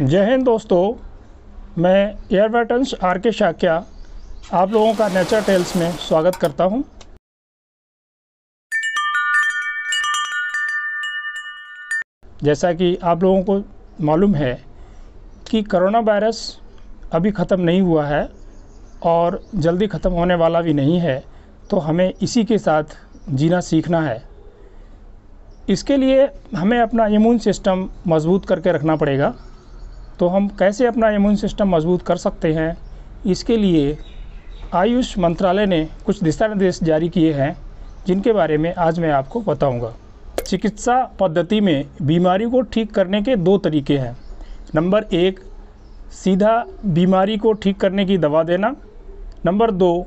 जय हिंद दोस्तों, मैं एयरबटन्स आर के शाक्या आप लोगों का नेचर टेल्स में स्वागत करता हूँ। जैसा कि आप लोगों को मालूम है कि कोरोना वायरस अभी ख़त्म नहीं हुआ है और जल्दी ख़त्म होने वाला भी नहीं है तो हमें इसी के साथ जीना सीखना है इसके लिए हमें अपना इम्यून सिस्टम मज़बूत करके रखना पड़ेगा तो हम कैसे अपना इम्यून सिस्टम मज़बूत कर सकते हैं? इसके लिए आयुष मंत्रालय ने कुछ दिशा निर्देश जारी किए हैं, जिनके बारे में आज मैं आपको बताऊँगा। चिकित्सा पद्धति में बीमारी को ठीक करने के दो तरीके हैं। नंबर एक, सीधा बीमारी को ठीक करने की दवा देना। नंबर दो,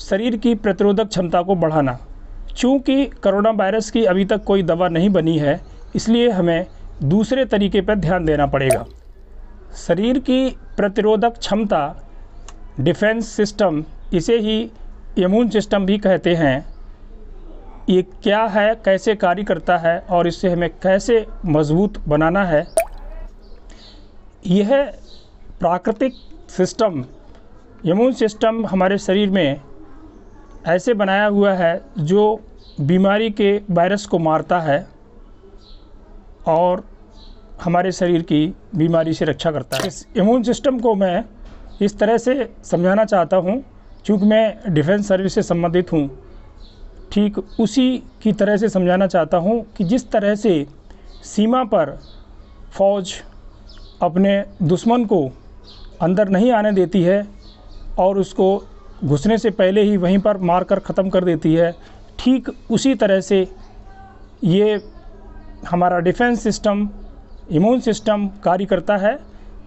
शरीर की प्रतिरोधक क्षमता को बढ़ाना। चूँकि करोना वायरस की अभी तक कोई दवा नहीं बनी है, इसलिए हमें दूसरे तरीके पर ध्यान देना पड़ेगा। शरीर की प्रतिरोधक क्षमता, डिफेंस सिस्टम, इसे ही इम्यून सिस्टम भी कहते हैं। ये क्या है, कैसे कार्य करता है और इससे हमें कैसे मज़बूत बनाना है? यह प्राकृतिक सिस्टम, इम्यून सिस्टम हमारे शरीर में ऐसे बनाया हुआ है जो बीमारी के वायरस को मारता है और हमारे शरीर की बीमारी से रक्षा करता है। इस इम्यून सिस्टम को मैं इस तरह से समझाना चाहता हूँ, चूँकि मैं डिफेंस सर्विस से संबंधित हूँ, ठीक उसी की तरह से समझाना चाहता हूँ कि जिस तरह से सीमा पर फ़ौज अपने दुश्मन को अंदर नहीं आने देती है और उसको घुसने से पहले ही वहीं पर मार कर ख़त्म कर देती है, ठीक उसी तरह से ये हमारा डिफेंस सिस्टम इम्यून सिस्टम कार्य करता है।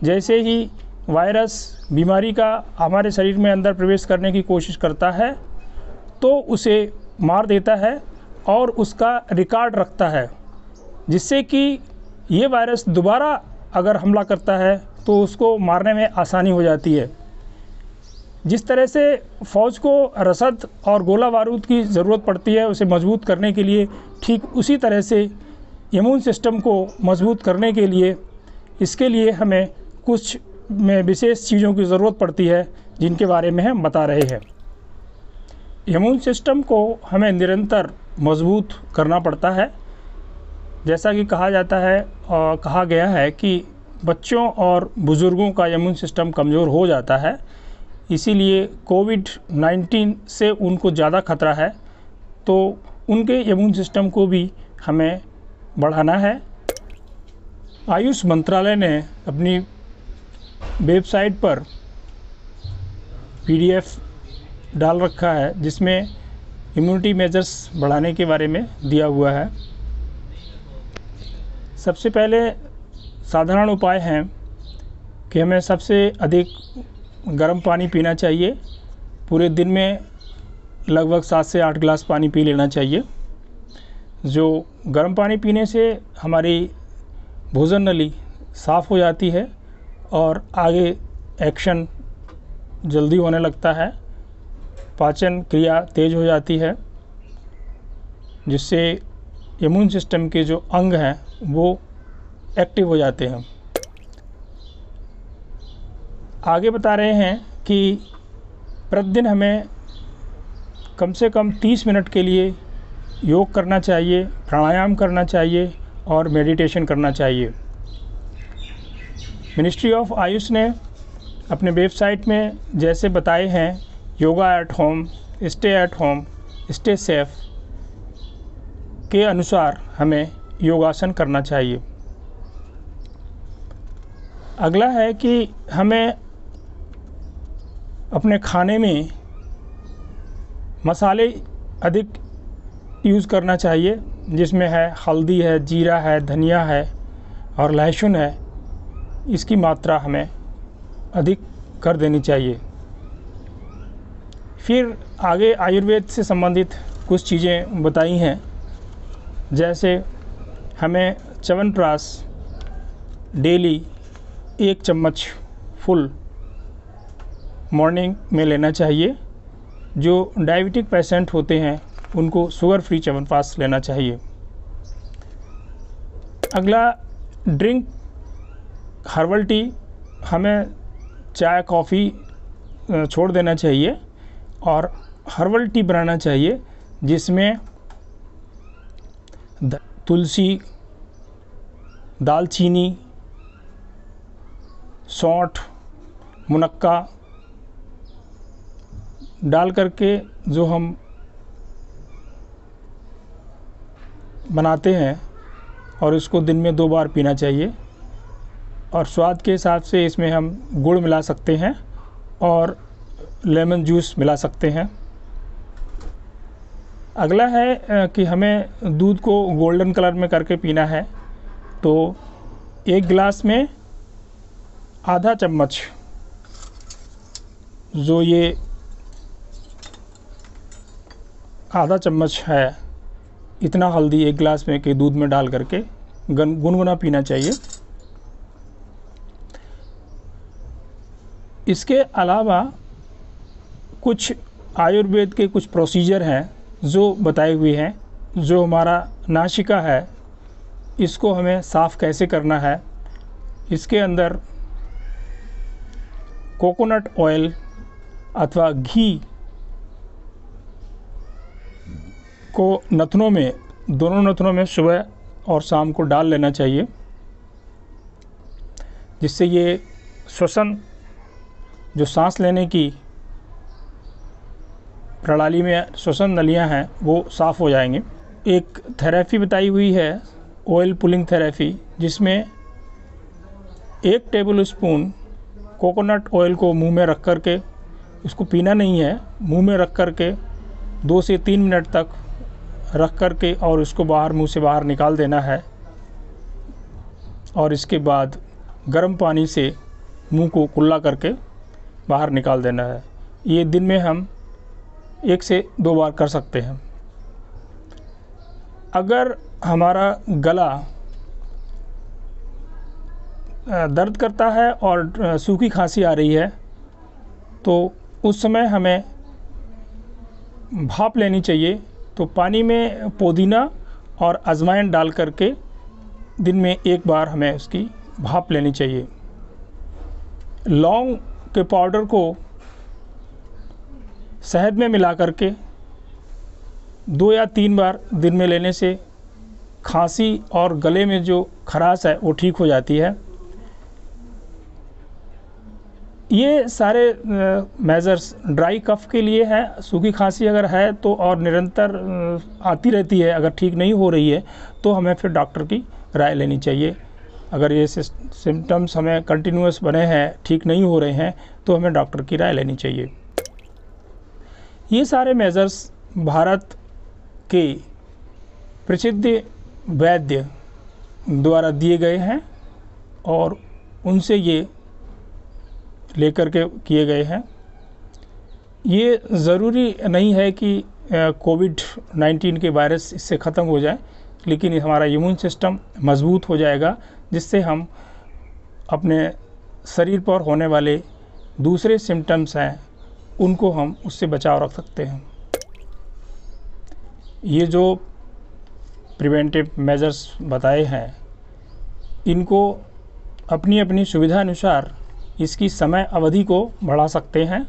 जैसे ही वायरस बीमारी का हमारे शरीर में अंदर प्रवेश करने की कोशिश करता है तो उसे मार देता है और उसका रिकॉर्ड रखता है, जिससे कि ये वायरस दोबारा अगर हमला करता है तो उसको मारने में आसानी हो जाती है। जिस तरह से फ़ौज को रसद और गोला बारूद की ज़रूरत पड़ती है, उसे मज़बूत करने के लिए ठीक उसी तरह से इम्यून सिस्टम को मज़बूत करने के लिए इसके लिए हमें कुछ में विशेष चीज़ों की ज़रूरत पड़ती है, जिनके बारे में हम बता रहे हैं। इम्यून सिस्टम को हमें निरंतर मज़बूत करना पड़ता है। जैसा कि कहा जाता है और कहा गया है कि बच्चों और बुज़ुर्गों का इम्यून सिस्टम कमज़ोर हो जाता है। इसीलिए कोविड 19 से उनको ज़्यादा खतरा है। तो उनके इम्यून सिस्टम को भी हमें बढ़ाना है। आयुष मंत्रालय ने अपनी वेबसाइट पर पीडीएफ डाल रखा है, जिसमें इम्यूनिटी मेजर्स बढ़ाने के बारे में दिया हुआ है। सबसे पहले साधारण उपाय हैं कि हमें सबसे अधिक गर्म पानी पीना चाहिए। पूरे दिन में लगभग सात से आठ गिलास पानी पी लेना चाहिए। जो गर्म पानी पीने से हमारी भोजन नली साफ़ हो जाती है और आगे एक्शन जल्दी होने लगता है। पाचन क्रिया तेज हो जाती है, जिससे इम्यून सिस्टम के जो अंग हैं, वो एक्टिव हो जाते हैं। आगे बता रहे हैं कि प्रतिदिन हमें कम से कम 30 मिनट के लिए योग करना चाहिए, प्राणायाम करना चाहिए और मेडिटेशन करना चाहिए। मिनिस्ट्री ऑफ़ आयुष ने अपने वेबसाइट में जैसे बताए हैं yoga at home stay at home stay safe के अनुसार हमें योगासन करना चाहिए। अगला है कि हमें अपने खाने में मसाले अधिक यूज़ करना चाहिए, जिसमें है हल्दी है, जीरा है, धनिया है और लहसुन है, इसकी मात्रा हमें अधिक कर देनी चाहिए। फिर आगे आयुर्वेद से संबंधित कुछ चीज़ें बताई हैं, जैसे हमें च्यवनप्राश, डेली एक चम्मच फुल मॉर्निंग में लेना चाहिए, जो डायबिटिक पेशेंट होते हैं उनको शुगर फ्री च्यवनप्राश लेना चाहिए। अगला ड्रिंक हर्बल टी हमें चाय कॉफ़ी छोड़ देना चाहिए और हर्बल टी बनाना चाहिए, जिसमें तुलसी, दालचीनी, सौंठ, मुनक्का डाल करके जो हम बनाते हैं और इसको दिन में दो बार पीना चाहिए। और स्वाद के हिसाब से इसमें हम गुड़ मिला सकते हैं और लेमन जूस मिला सकते हैं। अगला है कि हमें दूध को गोल्डन कलर में करके पीना है। तो एक गिलास में आधा चम्मच जो ये आधा चम्मच है इतना हल्दी एक गिलास में के दूध में डाल करके गुनगुना पीना चाहिए। इसके अलावा कुछ आयुर्वेद के कुछ प्रोसीजर हैं जो बताए हुए हैं, जो हमारा नाशिका है, इसको हमें साफ़ कैसे करना है। इसके अंदर कोकोनट ऑयल अथवा घी को नथनों में, दोनों नथनों में सुबह और शाम को डाल लेना चाहिए, जिससे ये श्वसन, जो सांस लेने की प्रणाली में श्वसन नलियाँ हैं, वो साफ़ हो जाएँगे। एक थेरेपी बताई हुई है ऑयल पुलिंग थेरेपी जिसमें एक टेबल स्पून कोकोनट ऑयल को मुँह में रख कर के उसको पीना नहीं है, मुँह में रख कर के दो से तीन मिनट तक रख कर के और उसको बाहर मुँह से बाहर निकाल देना है। और इसके बाद गर्म पानी से मुँह को कुल्ला करके बाहर निकाल देना है। ये दिन में हम एक से दो बार कर सकते हैं। अगर हमारा गला दर्द करता है और सूखी खांसी आ रही है तो उस समय हमें भाप लेनी चाहिए। तो पानी में पुदीना और अजवाइन डाल करके दिन में एक बार हमें उसकी भाप लेनी चाहिए। लौंग के पाउडर को शहद में मिला करके दो या तीन बार दिन में लेने से खांसी और गले में जो खराश है वो ठीक हो जाती है। ये सारे मेज़र्स ड्राई कफ के लिए है। सूखी खांसी अगर है तो और निरंतर आती रहती है, अगर ठीक नहीं हो रही है तो हमें फिर डॉक्टर की राय लेनी चाहिए। अगर ये सिम्टम्स हमें कंटिन्यूस बने हैं, ठीक नहीं हो रहे हैं तो हमें डॉक्टर की राय लेनी चाहिए। ये सारे मेज़र्स भारत के प्रसिद्ध वैद्य द्वारा दिए गए हैं और उनसे ये लेकर के किए गए हैं। ये ज़रूरी नहीं है कि कोविड 19 के वायरस इससे ख़त्म हो जाए, लेकिन हमारा इम्यून सिस्टम मज़बूत हो जाएगा, जिससे हम अपने शरीर पर होने वाले दूसरे सिम्टम्स हैं, उनको हम उससे बचाव रख सकते हैं। ये जो प्रिवेंटिव मेजर्स बताए हैं, इनको अपनी अपनी सुविधा अनुसार इसकी समय अवधि को बढ़ा सकते हैं।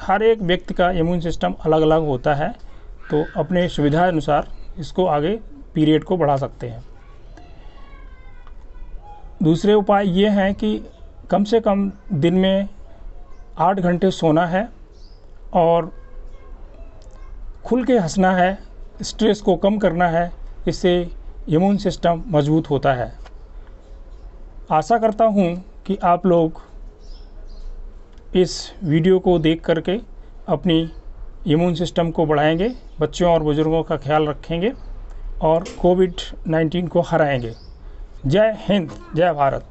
हर एक व्यक्ति का इम्यून सिस्टम अलग अलग होता है तो अपने सुविधा अनुसार इसको आगे पीरियड को बढ़ा सकते हैं। दूसरे उपाय ये हैं कि कम से कम दिन में आठ घंटे सोना है और खुल के हंसना है स्ट्रेस को कम करना है, इससे इम्यून सिस्टम मज़बूत होता है। आशा करता हूँ कि आप लोग इस वीडियो को देख करके अपनी इम्यून सिस्टम को बढ़ाएँगे, बच्चों और बुज़ुर्गों का ख्याल रखेंगे और कोविड 19 को हराएँगे। जय हिंद, जय भारत।